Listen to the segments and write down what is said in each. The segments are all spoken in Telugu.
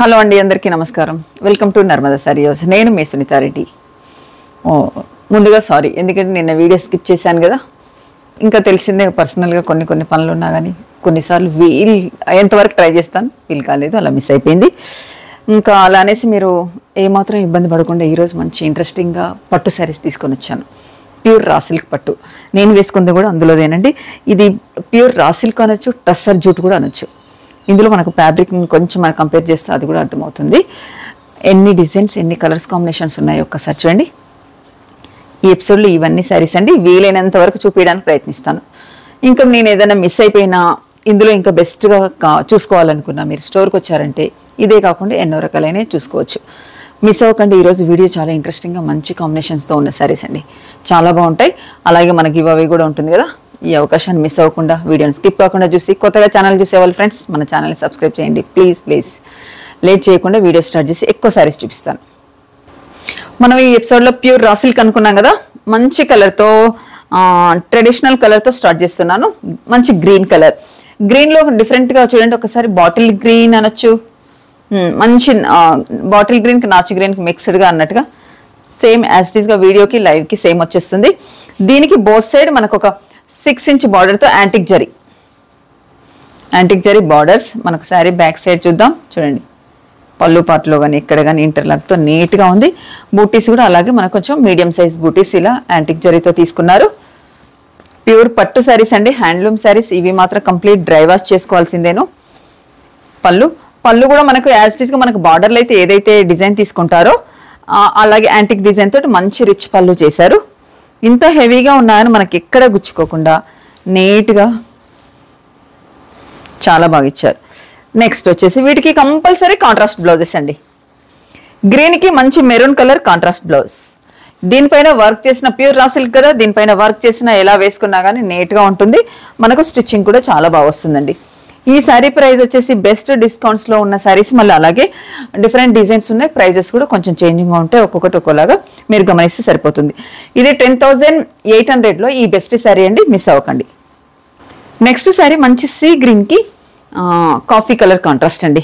హలో అండి అందరికీ నమస్కారం. వెల్కమ్ టు నర్మదా సరియోస్ నేను మీ సునీతారెడ్డి ఓ ముందుగా సారీ ఎందుకంటే నిన్న వీడియో స్కిప్ చేశాను కదా. ఇంకా తెలిసిందే పర్సనల్గా కొన్ని కొన్ని పనులు ఉన్నా కానీ కొన్నిసార్లు వీల్ ఎంతవరకు ట్రై చేస్తాను వీలు కాలేదు అలా మిస్ అయిపోయింది. ఇంకా అలా అనేసి మీరు ఏమాత్రం ఇబ్బంది పడకుండా ఈరోజు మంచి ఇంట్రెస్టింగ్గా పట్టు శారీస్ తీసుకొని వచ్చాను. ప్యూర్ రా సిల్క్ పట్టు. నేను వేసుకుంది కూడా అందులోదేనండి. ఇది ప్యూర్ రా సిల్క్ అనొచ్చు టస్సర్ జూట్ కూడా అనొచ్చు. ఇందులో మనకు ఫ్యాబ్రిక్ కొంచెం మనం కంపేర్ చేస్తే అది కూడా అర్థమవుతుంది. ఎన్ని డిజైన్స్ ఎన్ని కలర్స్ కాంబినేషన్స్ ఉన్నాయో ఒక్కసారి చూడండి. ఈ ఎపిసోడ్లో ఇవన్నీ సారీస్ అండి. వీలైనంత వరకు చూపించడానికి ప్రయత్నిస్తాను. ఇంకా నేను ఏదైనా మిస్ అయిపోయినా ఇందులో ఇంకా బెస్ట్గా కా- చూసుకోవాలనుకున్నా మీరు స్టోర్కి వచ్చారంటే ఇదే కాకుండా ఎన్నో రకాలైనవి చూసుకోవచ్చు. మిస్ అవ్వకండి. ఈరోజు వీడియో చాలా ఇంట్రెస్టింగ్గా మంచి కాంబినేషన్స్తో ఉన్న సారీస్ అండి. చాలా బాగుంటాయి. అలాగే మనకి ఇవ్వవి కూడా ఉంటుంది కదా? ఈ అవకాశాన్ని మిస్ అవ్వకుండా వీడియోని స్కిప్ కాకుండా చూసి కొత్తగా ఛానల్ చూసేవాళ్ళు ఫ్రెండ్స్ మన ఛానల్ని సబ్స్క్రైబ్ చేయండి. ప్లీజ్ ప్లీజ్ లేట్ చేయకుండా వీడియో స్టార్ట్ చేసి ఎక్కువ సారీస్ చూపిస్తాను. మనం ఈ ఎపిసోడ్లో ప్యూర్ రాసిల్ కనుక్కున్నాం అనుకున్నాం కదా? మంచి కలర్తో ట్రెడిషనల్ కలర్తో స్టార్ట్ చేస్తున్నాను. మంచి గ్రీన్ కలర్ గ్రీన్లో డిఫరెంట్గా చూడండి ఒకసారి బాటిల్ గ్రీన్ అనొచ్చు. Hmm, మంచి బాటిల్ గ్రీన్కి నాచు గ్రీన్కి మిక్స్డ్గా అన్నట్టుగా సేమ్ యాజ్ ఇస్గా వీడియోకి లైవ్కి సేమ్ వచ్చేస్తుంది. దీనికి బోత్ సైడ్ మనకు ఒక సిక్స్ ఇంచ్ బార్డర్తో antique zari antique zari borders మనకు శారీ బ్యాక్ సైడ్ చూద్దాం. చూడండి. పళ్ళు పాటలో కానీ ఇక్కడ కానీ ఇంటర్లాక్తో నీట్గా ఉంది. బూటీస్ కూడా అలాగే మనకు కొంచెం మీడియం సైజ్ బూటీస్ ఇలా యాంటిక్ జరీతో తీసుకున్నారు. ప్యూర్ పట్టు శారీస్ అండి. హ్యాండ్లూమ్ శారీస్ ఇవి మాత్రం కంప్లీట్ డ్రై వాష్ చేసుకోవాల్సిందేను. పళ్ళు. పళ్ళు కూడా మనకు యాజ్ టీస్గా మనకు బార్డర్లో అయితే ఏదైతే డిజైన్ తీసుకుంటారో అలాగే యాంటిక్ డిజైన్ తోటి మంచి రిచ్ పళ్ళు చేశారు. ఇంత హెవీగా ఉన్నాయని మనకి ఎక్కడ గుచ్చుకోకుండా నీట్గా చాలా బాగా ఇచ్చారు. నెక్స్ట్ వచ్చేసి వీటికి కంపల్సరీ కాంట్రాస్ట్ బ్లౌజెస్ అండి. గ్రీన్కి మంచి మెరూన్ కలర్ కాంట్రాస్ట్ బ్లౌజ్ దీనిపైన వర్క్ చేసిన ప్యూర్ రా సిల్క్ కదా దీనిపైన వర్క్ చేసిన ఎలా వేసుకున్నా కానీ నీట్గా ఉంటుంది. మనకు స్టిచ్చింగ్ కూడా చాలా బాగా వస్తుందండి. ఈ శారీ ప్రైస్ వచ్చేసి బెస్ట్ డిస్కౌంట్స్లో ఉన్న శారీస్ మళ్ళీ అలాగే డిఫరెంట్ డిజైన్స్ ఉన్నాయి ప్రైజెస్ కూడా కొంచెం చేంజింగ్గా ఉంటాయి ఒక్కొక్కటి ఒక్కోలాగా మీరు గమనిస్తే సరిపోతుంది. ఇది టెన్ థౌజండ్ ఎయిట్ హండ్రెడ్లో ఈ బెస్ట్ శారీ అండి మిస్ అవ్వకండి. నెక్స్ట్ శారీ మంచి సీ గ్రీన్కి కాఫీ కలర్ కాంట్రాస్ట్ అండి.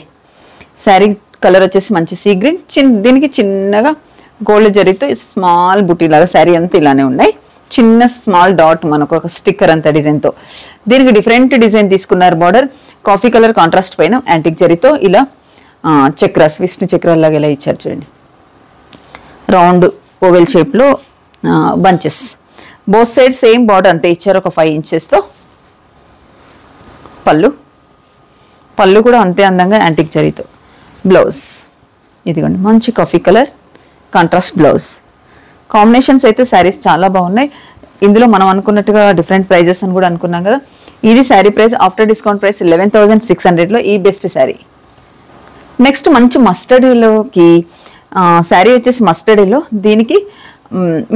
శారీ కలర్ వచ్చేసి మంచి సీ గ్రీన్ చిన్ దీనికి చిన్నగా గోల్డ్ జరీతో స్మాల్ బుటీ లాగా శారీ అంతా ఇలానే ఉన్నాయి. చిన్న స్మాల్ డాట్ మనకు ఒక స్టిక్కర్ అంత డిజైన్తో దీనికి డిఫరెంట్ డిజైన్ తీసుకున్నారు బార్డర్ కాఫీ కలర్ కాంట్రాస్ట్ పైన యాంటిక్ జరీతో ఇలా చక్రాస్ విష్ణు చక్రాల్లాగా ఇలా ఇచ్చారు చూడండి. రౌండ్ ఓవెల్ షేప్లో bunches both side same border అంతే ఇచ్చారు ఒక ఫైవ్ ఇంచెస్తో పళ్ళు. పళ్ళు కూడా అంతే అందంగా యాంటిక్ జరీతో బ్లౌజ్ ఇదిగోండి మంచి coffee colour contrast blouse combinations అయితే శారీస్ చాలా బాగున్నాయి. ఇందులో మనం అనుకున్నట్టుగా డిఫరెంట్ ప్రైజెస్ అని కూడా అనుకున్నాం కదా. ఇది sari price after discount price eleven thousand six హండ్రెడ్లో ఈ బెస్ట్ శారీ. నెక్స్ట్ మంచి మస్టడీలోకి శారీ వచ్చేసి మస్టడీలో దీనికి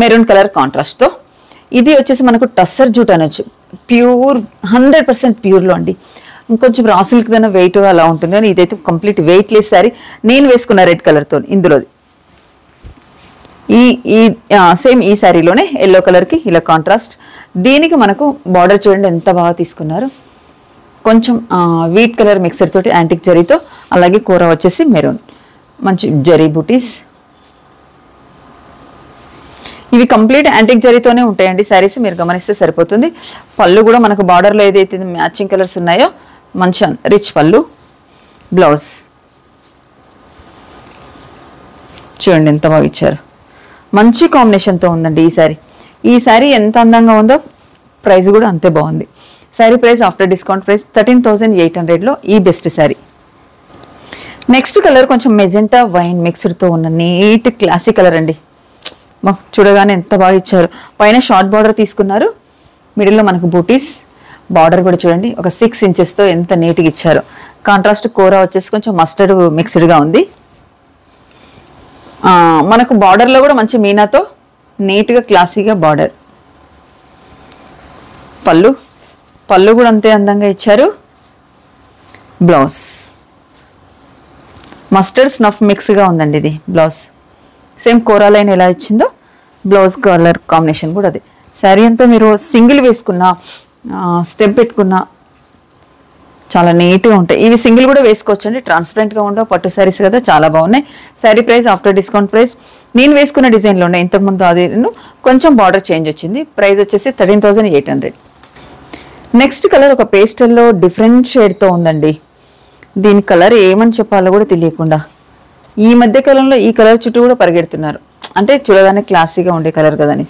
మెరూన్ కలర్ కాంట్రాస్ట్తో ఇది వచ్చేసి మనకు టస్సర్ జూట్ అనొచ్చు. ప్యూర్ హండ్రెడ్ పర్సెంట్ ప్యూర్లో అండి. ఇంకొంచెం రా సిల్క్ కన్నా వెయిట్ అలా ఉంటుంది కానీ ఇదైతే కంప్లీట్ వెయిట్ లెస్ శారీ. నేను వేసుకున్న రెడ్ కలర్తో ఇందులోది. ఈ ఈ సేమ్ ఈ శారీలోనే ఎల్లో కలర్కి ఇలా కాంట్రాస్ట్ దీనికి మనకు బార్డర్ చూడండి ఎంత బాగా తీసుకున్నారు. కొంచెం వీట్ కలర్ మిక్సర్ తోటి యాంటిక్ జరీతో అలాగే కూర వచ్చేసి మెరూన్ మంచి జరీ బూటీస్. ఇవి కంప్లీట్ యాంటిక్ జరీతోనే ఉంటాయండి. శారీస్ మీరు గమనిస్తే సరిపోతుంది. పళ్ళు కూడా మనకు బార్డర్లో ఏదైతే మ్యాచింగ్ కలర్స్ ఉన్నాయో మంచి రిచ్ పళ్ళు బ్లౌజ్ చూడండి ఎంత బాగా ఇచ్చారు. మంచి కాంబినేషన్తో ఉందండి ఈ శారీ ఈ శారీ ఎంత అందంగా ఉందో ప్రైస్ కూడా అంతే బాగుంది. Sari price after discount price thirteen thousand eight హండ్రెడ్లో ఈ బెస్ట్ శారీ నెక్స్ట్ కలర్ కొంచెం మెజెంటా వైన్ మిక్స్డ్తో ఉన్న నీట్ క్లాసిక్ కలర్ అండి. మా చూడగానే ఎంత బాగా ఇచ్చారు. పైన షార్ట్ బార్డర్ తీసుకున్నారు. మిడిల్లో మనకు బూటీస్ బార్డర్ కూడా చూడండి. ఒక సిక్స్ ఇంచెస్తో ఎంత నీట్గా ఇచ్చారు. కాంట్రాస్ట్ కూర వచ్చేసి కొంచెం మస్టర్డ్ మిక్స్డ్గా ఉంది. మనకు బార్డర్లో కూడా మంచి మీనాతో నీట్గా క్లాసీగా బార్డర్ పళ్ళు పళ్ళు కూడా అంతే అందంగా ఇచ్చారు. బ్లౌజ్ మస్టర్డ్ స్నఫ్ మిక్స్గా ఉందండి ఇది బ్లౌజ్ సేమ్ కోరా లైన్ ఎలా ఇచ్చిందో బ్లౌజ్ కలర్ కాంబినేషన్ కూడా అది. శారీ అంతా మీరు సింగిల్ వేసుకున్న స్టెప్ పెట్టుకున్న చాలా నీట్గా ఉంటాయి. ఇవి సింగిల్ కూడా వేసుకోవచ్చు అండి ట్రాన్స్పరెంట్గా ఉండవు. పట్టు శారీస్ కదా చాలా బాగున్నాయి. Sari price after discount price నేను వేసుకున్న డిజైన్లో ఉన్నాయి. ఇంతకుముందు అది కొంచెం బార్డర్ చేంజ్ వచ్చింది. ప్రైస్ వచ్చేసి thirteen thousand eight hundred next colour ఒక పేస్టల్లో డిఫరెంట్ షేడ్తో ఉందండి. దీని కలర్ ఏమని చెప్పాలో కూడా తెలియకుండా. ఈ మధ్య కాలంలో ఈ కలర్ చుట్టూ కూడా పరిగెడుతున్నారు. అంటే చూడగానే క్లాసీగా ఉండే కలర్ కదా అని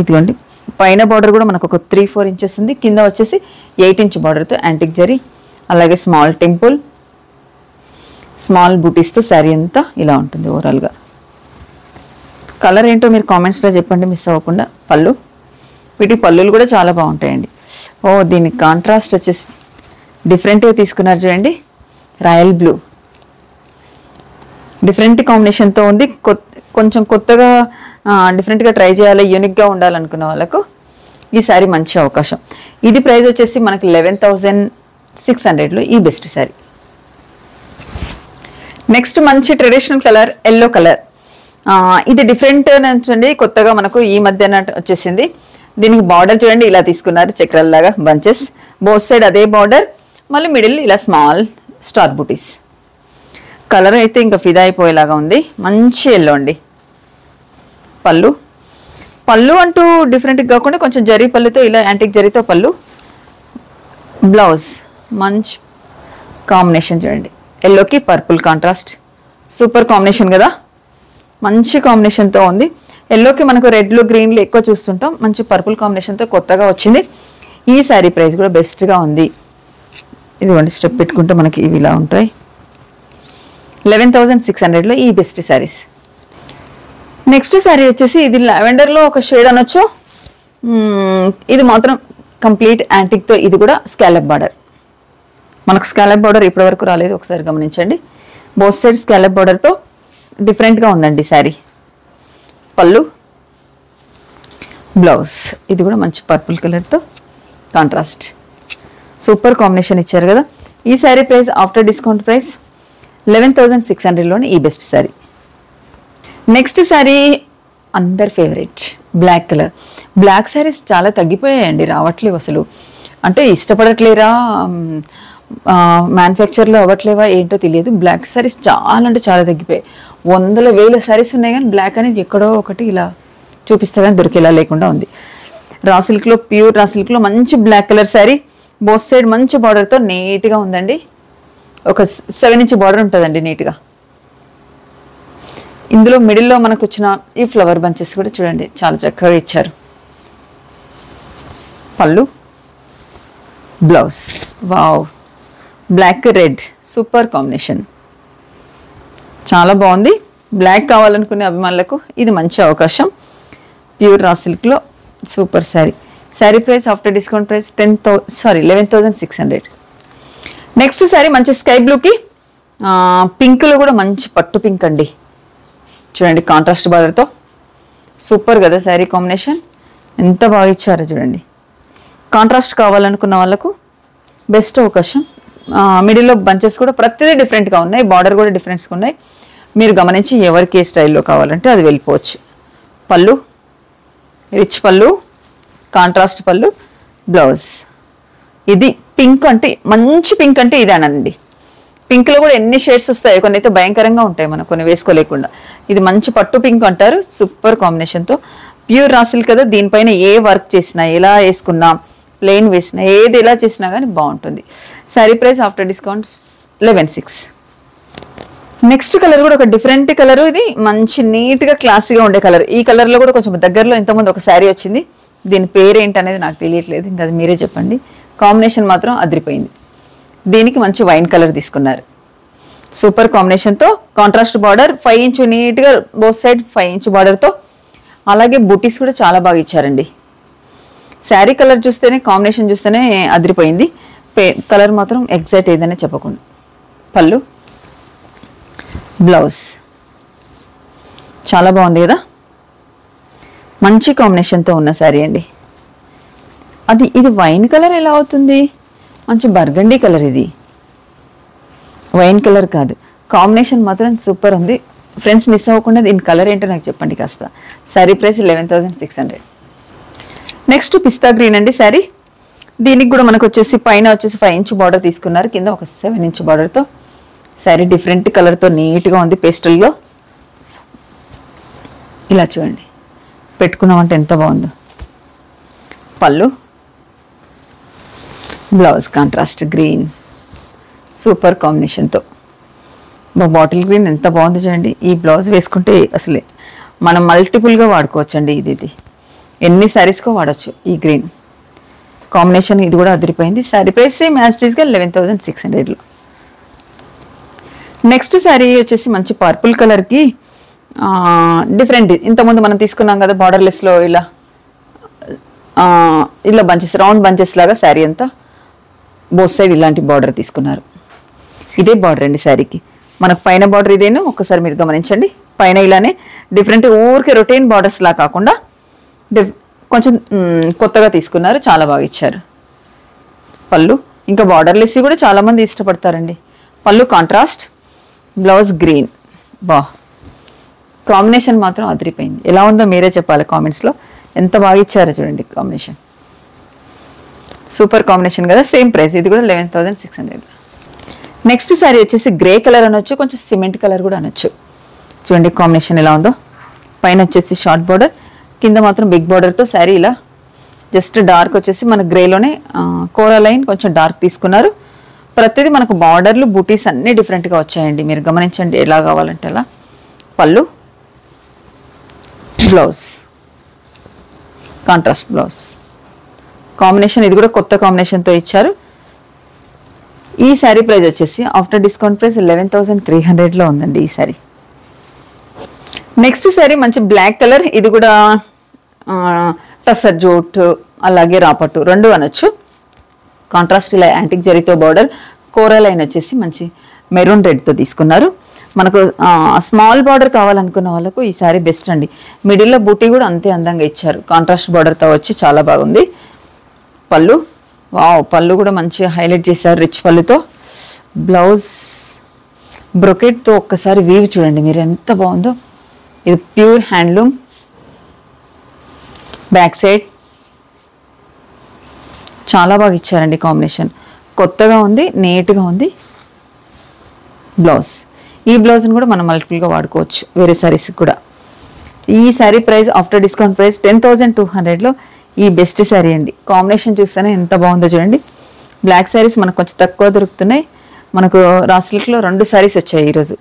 ఇదిగోండి. పైన బార్డర్ కూడా మనకు ఒక త్రీ ఫోర్ ఇంచెస్ ఉంది. కింద వచ్చేసి ఎయిట్ ఇంచ్ బార్డర్తో యాంటిక్ జరీ అలాగే స్మాల్ టెంపుల్ స్మాల్ బూటీస్తో శారీ అంతా ఇలా ఉంటుంది ఓవరాల్గా కలర్ ఏంటో మీరు కామెంట్స్లో చెప్పండి మిస్ అవ్వకుండా. పళ్ళు. వీటి పళ్ళులు కూడా చాలా బాగుంటాయండి. ఓ దీని కాంట్రాస్ట్ వచ్చేసి డిఫరెంట్గా తీసుకున్నారు చూడండి. రాయల్ బ్లూ డిఫరెంట్ కాంబినేషన్తో ఉంది. కొత్త కొంచెం కొత్తగా డిఫరెంట్గా ట్రై చేయాలి యూనిక్గా ఉండాలనుకున్న వాళ్ళకు ఈ శారీ మంచి అవకాశం. ఇది ప్రైస్ వచ్చేసి మనకి లెవెన్ థౌజండ్ సిక్స్ హండ్రెడ్లో ఈ బెస్ట్ శారీ నెక్స్ట్ మంచి ట్రెడిషనల్ కలర్ ఎల్లో కలర్ ఇది డిఫరెంట్ చూడండి కొత్తగా మనకు ఈ మధ్యన వచ్చేసింది. దీనికి బార్డర్ చూడండి ఇలా తీసుకున్నారు చక్రాలలాగా బంచెస్ బోత్ సైడ్ అదే బార్డర్ మళ్ళీ మిడిల్ ఇలా స్మాల్ స్టార్ బూటీస్ కలర్ అయితే ఇంకా ఫిదా అయిపోయేలాగా ఉంది. మంచి ఎల్లో అండి. పళ్ళు. పళ్ళు అంటూ డిఫరెంట్గా కాకుండా కొంచెం జరీ పళ్ళుతో ఇలా యాంటిక్ జరీతో పళ్ళు. బ్లౌజ్ మంచి కాంబినేషన్ చూడండి. ఎల్లోకి పర్పుల్ కాంట్రాస్ట్ సూపర్ కాంబినేషన్ కదా? మంచి కాంబినేషన్తో ఉంది. ఎల్లోకి మనకు రెడ్లు గ్రీన్లు ఎక్కువ చూస్తుంటాం. మంచి పర్పుల్ కాంబినేషన్తో కొత్తగా వచ్చింది. ఈ శారీ ప్రైస్ కూడా బెస్ట్గా ఉంది. ఇదిగోండి స్టెప్ పెట్టుకుంటే మనకి ఇవి ఇలా ఉంటాయి. లెవెన్ థౌజండ్ సిక్స్ హండ్రెడ్లో ఈ బెస్ట్ శారీస్ నెక్స్ట్ శారీ వచ్చేసి ఇది లావెండర్లో ఒక షేడ్ అనొచ్చు. ఇది మాత్రం కంప్లీట్ యాంటిక్తో ఇది కూడా స్కాలప్ బార్డర్. మనకు స్కాలప్ బార్డర్ ఇప్పటివరకు రాలేదు ఒకసారి గమనించండి. బోత్ సైడ్ స్కాలప్ బార్డర్తో డిఫరెంట్గా ఉందండి శారీ. పళ్ళు బ్లౌజ్ ఇది కూడా మంచి పర్పుల్ కలర్తో కాంట్రాస్ట్ సూపర్ కాంబినేషన్ ఇచ్చారు కదా. ఈ sari price after discount price eleven thousand six హండ్రెడ్లోని ఈ బెస్ట్ శారీ. నెక్స్ట్ శారీ అందరి favourite black colour black saris చాలా తగ్గిపోయాయండి రావట్లేవు అసలు. అంటే ఇష్టపడట్లేరా? మ్యానుఫ్యాక్చర్లో అవ్వట్లేవా? ఏంటో తెలియదు. బ్లాక్ శారీస్ చాలా అంటే చాలా తగ్గిపోయాయి. వందల వేల శారీస్ ఉన్నాయి కానీ బ్లాక్ అనేది ఎక్కడో ఒకటి ఇలా చూపిస్తే కానీ దొరికేలా లేకుండా ఉంది. రా సిల్క్లో ప్యూర్ రా సిల్క్లో మంచి black colour sari both side మంచి బార్డర్తో నీట్గా ఉందండి. ఒక సెవెన్ ఇంచ్ బార్డర్ ఉంటుందండి నీట్గా ఇందులో మిడిల్లో మనకు వచ్చిన ఈ ఫ్లవర్ బంచెస్ కూడా చూడండి చాలా చక్కగా ఇచ్చారు. Pallu. Blouse. Wow. Black red. Super combination. చాలా బాగుంది. బ్లాక్ కావాలనుకునే అభిమానులకు ఇది మంచి అవకాశం. ప్యూర్ రా సిల్క్లో super sari. Sari price after discount price ten thou sorry eleven thousand six hundred. Next sari మంచి స్కై బ్లూకి. పింక్లో కూడా మంచి పట్టు పింక్ అండి. చూడండి కాంట్రాస్ట్ బార్డర్తో సూపర్ కదా శారీ కాంబినేషన్ ఎంత బాగా ఇచ్చారో చూడండి. కాంట్రాస్ట్ కావాలనుకున్న వాళ్ళకు బెస్ట్ అవకాశం. మిడిల్లో బంచెస్ కూడా ప్రతిదీ డిఫరెంట్గా ఉన్నాయి. బార్డర్ కూడా డిఫరెంట్స్గా ఉన్నాయి. మీరు గమనించి ఎవరికి ఏ స్టైల్లో కావాలంటే అది వెళ్ళిపోవచ్చు. పళ్ళు రిచ్ పళ్ళు కాంట్రాస్ట్ పళ్ళు బ్లౌజ్ ఇది పింక్ అంటే మంచి పింక్ అంటే ఇదేనండి. పింక్లో కూడా ఎన్ని షేడ్స్ వస్తాయి కొన్ని అయితే భయంకరంగా ఉంటాయి మనం కొన్ని వేసుకోలేకుండా. ఇది మంచి పట్టు పింక్ అంటారు సూపర్ కాంబినేషన్తో ప్యూర్ రాసిల్ కదా దీనిపైన ఏ వర్క్ చేసినా ఎలా వేసుకున్నా ప్లెయిన్ వేసినా ఏది ఎలా చేసినా కానీ బాగుంటుంది. Sari price after discount eleven six next colour కూడా ఒక డిఫరెంట్ కలర్ ఇది మంచి నీట్గా క్లాసీగా ఉండే కలర్ ఈ కలర్లో కూడా కొంచెం దగ్గరలో ఇంతకుముందు ఒక శారీ వచ్చింది. దీని పేరేంటనేది నాకు తెలియట్లేదు ఇంకా అది మీరే చెప్పండి. కాంబినేషన్ మాత్రం అదిరిపోయింది. దీనికి మంచి వైన్ కలర్ తీసుకున్నారు. సూపర్ కాంబినేషన్తో కాంట్రాస్ట్ బార్డర్ ఫైవ్ ఇంచ్ నీట్గా బోత్ సైడ్ ఫైవ్ ఇంచ్ బార్డర్తో అలాగే బుటీస్ కూడా చాలా బాగా ఇచ్చారండి. శారీ కలర్ చూస్తేనే కాంబినేషన్ చూస్తేనే అదిరిపోయింది. పే కలర్ మాత్రం ఎగ్జాక్ట్ ఏదైనా చెప్పకుండా. పళ్ళు. బ్లౌజ్ చాలా బాగుంది కదా? మంచి కాంబినేషన్తో ఉన్న శారీ అండి. అది ఇది వైన్ కలర్ ఎలా అవుతుంది? మంచి బర్గండీ కలర్ ఇది. వైన్ కలర్ కాదు. కాంబినేషన్ మాత్రం సూపర్ ఉంది. ఫ్రెండ్స్ మిస్ అవ్వకుండా దీని కలర్ ఏంటో నాకు చెప్పండి కాస్త. Sari price eleven thousand six hundred next pista green అండి శారీ దీనికి కూడా మనకు వచ్చేసి పైన వచ్చేసి ఫైవ్ ఇంచ్ బార్డర్ తీసుకున్నారు. కింద ఒక సెవెన్ ఇంచ్ బార్డర్తో శారీ డిఫరెంట్ కలర్తో నీట్గా ఉంది పేస్టల్లో. ఇలా చూడండి. పెట్టుకున్నామంటే ఎంత బాగుందో. పళ్ళు. బ్లౌజ్ కాంట్రాస్ట్ గ్రీన్ సూపర్ కాంబినేషన్తో మా బాటిల్ గ్రీన్ ఎంత బాగుంది చూడండి. ఈ బ్లౌజ్ వేసుకుంటే అసలే మనం మల్టిపుల్గా వాడుకోవచ్చండి ఇది ఇది ఎన్ని శారీస్కో వాడచ్చు ఈ గ్రీన్ కాంబినేషన్ ఇది కూడా అదిరిపోయింది. శారీ ప్రైస్ సేమ్ యాస్టీస్గా లెవెన్ థౌసండ్ సిక్స్ హండ్రెడ్లో నెక్స్ట్ శారీ వచ్చేసి మంచి పర్పుల్ కలర్కి డిఫరెంట్ ఇంతకుముందు మనం తీసుకున్నాం కదా బార్డర్లెస్లో ఇలా ఇలా బంచెస్ రౌండ్ బంచెస్ లాగా శారీ అంతా. బోత్ సైడ్ ఇలాంటి బార్డర్ తీసుకున్నారు. ఇదే బార్డర్ అండి శారీకి. మనకు పైన బార్డర్ ఇదేను ఒక్కసారి మీరు గమనించండి. పైన ఇలానే డిఫరెంట్ ఊరికే రొటీన్ బార్డర్స్ లా కాకుండా కొంచెం కొత్తగా తీసుకున్నారు చాలా బాగా ఇచ్చారు. పళ్ళు ఇంకా బార్డర్లెస్సి కూడా చాలామంది ఇష్టపడతారండి. పళ్ళు కాంట్రాస్ట్ బ్లౌజ్ గ్రీన్ బా. కాంబినేషన్ మాత్రం అదిరిపోయింది. ఎలా ఉందో మీరే చెప్పాలి కామెంట్స్లో. ఎంత బాగా ఇచ్చారో చూడండి కాంబినేషన్. సూపర్ కాంబినేషన్ కదా సేమ్ ప్రైస్. ఇది కూడా eleven thousand six hundred next sari వచ్చేసి గ్రే కలర్ అనొచ్చు కొంచెం సిమెంట్ కలర్ కూడా అనొచ్చు. చూడండి కాంబినేషన్ ఎలా ఉందో. పైన వచ్చేసి షార్ట్ బార్డర్ కింద మాత్రం బిగ్ బార్డర్తో శారీ ఇలా జస్ట్ డార్క్ వచ్చేసి మన గ్రేలోనే కోరా లైన్ కొంచెం డార్క్ తీసుకున్నారు. ప్రతిదీ మనకు బార్డర్లు బూటీస్ అన్నీ డిఫరెంట్గా వచ్చాయండి. మీరు గమనించండి ఎలా కావాలంటే అలా. పళ్ళు బ్లౌజ్. Contrast blouse. కాంబినేషన్ ఇది కూడా కొత్త కాంబినేషన్తో ఇచ్చారు. ఈ శారీ ప్రైస్ వచ్చేసి after discount price eleven thousand three హండ్రెడ్లో ఉందండి ఈ శారీ. నెక్స్ట్ శారీ మంచి బ్లాక్ కలర్ ఇది కూడా టసర్ జోట్ అలాగే రాపట్టు రెండు అనొచ్చు. కాంట్రాస్ట్ ఇలా యాంటిక్ జరితో బార్డర్ కోరా లైన్ వచ్చేసి మంచి మెరూన్ రెడ్తో తీసుకున్నారు. మనకు స్మాల్ బార్డర్ కావాలనుకున్న వాళ్ళకు ఈ సారీ బెస్ట్ అండి. మిడిల్లో బూటీ కూడా అంతే అందంగా ఇచ్చారు. కాంట్రాస్ట్ బార్డర్తో వచ్చి చాలా బాగుంది. పళ్ళు. వావ్ పళ్ళు కూడా మంచిగా హైలైట్ చేశారు రిచ్ పళ్ళుతో. బ్లౌజ్ బ్రొకెట్తో ఒక్కసారి వీవ్ చూడండి మీరు ఎంత బాగుందో. ఇది ప్యూర్ హ్యాండ్లూమ్. Back side. చాలా బాగా ఇచ్చారండి కాంబినేషన్. కొత్తగా ఉంది నీట్గా ఉంది. బ్లౌజ్. ఈ బ్లౌజ్ని కూడా మనం మల్టిపుల్గా వాడుకోవచ్చు వేరే శారీస్ కూడా. ఈ sari price after discount price ten thousand two హండ్రెడ్లో ఈ బెస్ట్ శారీ అండి. కాంబినేషన్ చూస్తేనే ఎంత బాగుందో చూడండి. బ్లాక్ శారీస్ మనకు కొంచెం తక్కువ దొరుకుతున్నాయి. మనకు రాసులకిలో రెండు శారీస్ వచ్చాయి ఈరోజు.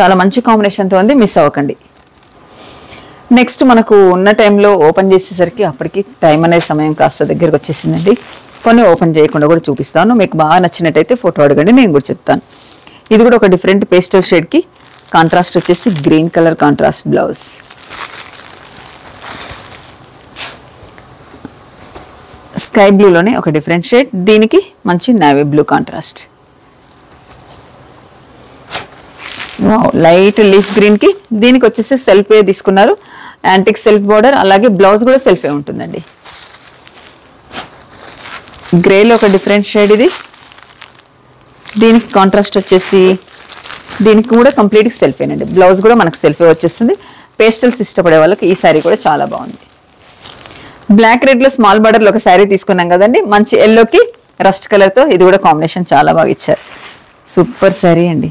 చాలా మంచి కాంబినేషన్తో ఉంది. మిస్ అవ్వకండి. నెక్స్ట్ మనకు ఉన్న టైంలో ఓపెన్ చేసేసరికి అప్పటికి టైం అనే సమయం కాస్త దగ్గరకు వచ్చేసిందండి. కొన్ని ఓపెన్ చేయకుండా కూడా చూపిస్తాను. మీకు బాగా నచ్చినట్టయితే ఫోటో అడగండి. నేను కూడా చెప్తాను. ఇది కూడా ఒక డిఫరెంట్ పేస్టల్ షేడ్కి కాంట్రాస్ట్ వచ్చేసి green colour contrast blouse sky బ్లూలోనే ఒక డిఫరెంట్ షేడ్. దీనికి మంచి navy blue contrast light leaf గ్రీన్కి దీనికి వచ్చేసి సెల్ఫే తీసుకున్నారు. యాంటిక్ సెల్ఫ్ బార్డర్ అలాగే బ్లౌజ్ కూడా సెల్ఫే ఉంటుందండి. గ్రేలో ఒక డిఫరెంట్ షేడ్ ఇది. దీనికి కాంట్రాస్ట్ వచ్చేసి దీనికి కూడా కంప్లీట్గా సెల్ఫేనండి బ్లౌజ్ కూడా మనకు సెల్ఫే వచ్చేస్తుంది. పేస్టల్స్ ఇష్టపడే వాళ్ళకి ఈ శారీ కూడా చాలా బాగుంది. బ్లాక్ రెడ్లో స్మాల్ బార్డర్లో ఒక శారీ తీసుకున్నాం కదండి. మంచి ఎల్లోకి రస్ట్ కలర్తో ఇది కూడా కాంబినేషన్ చాలా బాగా ఇచ్చారు. సూపర్ శారీ అండి.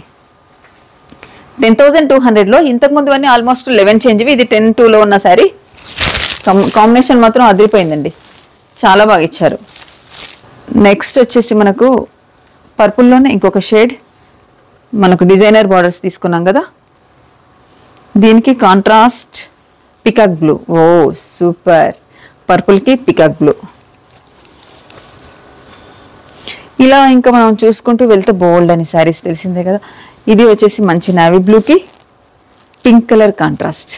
టెన్ థౌసండ్ టూ హండ్రెడ్లో ఇంతకుముందు అన్నీ ఆల్మోస్ట్ లెవెన్ చేంజ్ ఇది టెన్ టూలో ఉన్న శారీ కాంబినేషన్ మాత్రం అదిరిపోయిందండి. చాలా బాగా ఇచ్చారు. నెక్స్ట్ వచ్చేసి మనకు పర్పుల్లోనే ఇంకొక షేడ్ మనకు డిజైనర్ బార్డర్స్ తీసుకున్నాం కదా. దీనికి కాంట్రాస్ట్ పికాక్ బ్లూ ఓ సూపర్ పర్పుల్కి పికాక్ బ్లూ ఇలా ఇంకా మనం చూసుకుంటూ వెళ్తే బోల్డ్ అని శారీస్ తెలిసిందే కదా. ఇది వచ్చేసి మంచి నావీ బ్లూకి pink colour contrast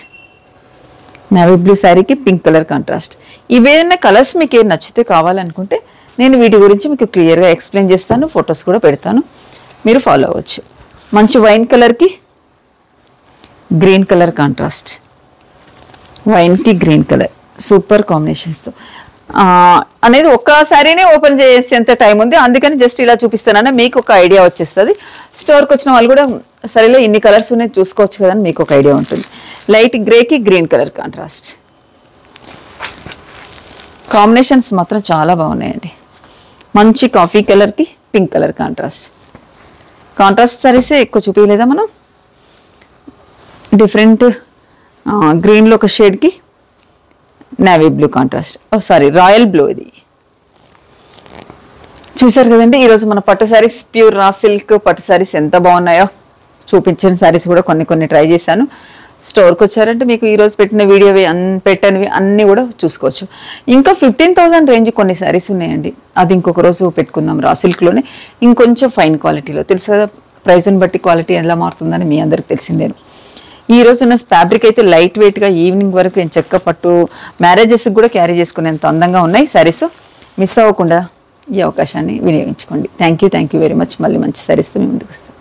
navy blue శారీకి పింక్ కలర్ కాంట్రాస్ట్ ఇవేదైనా కలర్స్ మీకు ఏం నచ్చితే కావాలనుకుంటే నేను వీటి గురించి మీకు క్లియర్గా ఎక్స్ప్లెయిన్ చేస్తాను ఫొటోస్ కూడా పెడతాను. మీరు ఫాలో అవ్వచ్చు. మంచి వైన్ కలర్కి గ్రీన్ కలర్ కాంట్రాస్ట్ వైన్కి గ్రీన్ కలర్ సూపర్ కాంబినేషన్స్తో అనేది ఒక్కసారినే ఓపెన్ చేసేంత టైం ఉంది. అందుకని జస్ట్ ఇలా చూపిస్తానన్న మీకు ఒక ఐడియా వచ్చేస్తుంది. స్టోర్కి వచ్చిన వాళ్ళు కూడా సరేలే ఇన్ని కలర్స్ ఉన్నాయి చూసుకోవచ్చు కదా మీకు ఒక ఐడియా ఉంటుంది. లైట్ గ్రేకి గ్రీన్ కలర్ కాంట్రాస్ట్ కాంబినేషన్స్ మాత్రం చాలా బాగున్నాయండి. మంచి కాఫీ కలర్కి పింక్ కలర్ కాంట్రాస్ట్ కాంట్రాస్ట్ సరీసే ఎక్కువ చూపించలేదా మనం? డిఫరెంట్ గ్రీన్లో ఒక షేడ్కి నావీ బ్లూ కాంట్రాస్ట్ ఓ సారీ రాయల్ బ్లూ ఇది. చూసారు కదండి ఈరోజు మన పట్టు శారీస్ ప్యూర్ రా సిల్క్ పట్టు శారీస్ ఎంత బాగున్నాయో చూపించిన శారీస్ కూడా కొన్ని కొన్ని ట్రై చేశాను. స్టోర్కి వచ్చారంటే మీకు ఈరోజు పెట్టిన వీడియోవి అన్ పెట్టనివి అన్నీ కూడా చూసుకోవచ్చు. ఇంకా ఫిఫ్టీన్ థౌసండ్ రేంజ్ కొన్ని శారీస్ ఉన్నాయండి. అది ఇంకొక రోజు పెట్టుకుందాం రా సిల్క్లోనే ఇంకొంచెం ఫైన్ క్వాలిటీలో తెలుసు కదా ప్రైస్ని బట్టి క్వాలిటీ ఎలా మారుతుందని మీ అందరికి తెలిసిందేను ఈ ఉన్న ఫ్యాబ్రిక్ అయితే లైట్ వెయిట్గా ఈవినింగ్ వరకు నేను చెక్క పట్టు మ్యారేజెస్కి కూడా క్యారీ చేసుకునేంత అందంగా ఉన్నాయి. సారీస్ మిస్ అవ్వకుండా ఈ అవకాశాన్ని వినియోగించుకోండి. Thank you thank you very much మళ్ళీ మంచి శారీస్తో మేము ముందుకు వస్తాం.